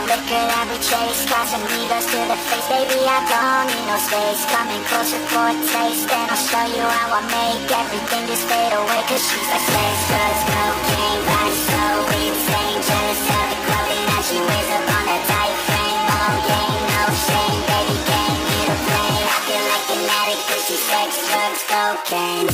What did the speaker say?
Stop the liquor that we chase Casamigos to the face. Baby, I don't need no space. Coming closer for a taste And I'll show you how I make Everything just fade away Cause she's like space Drugs, cocaine, body so insane. Jealous of the clothing that she wears up on that tight frame. Oh yeah, no shame Baby, came here to play I feel like an addict Cause she's sex, drugs, cocaine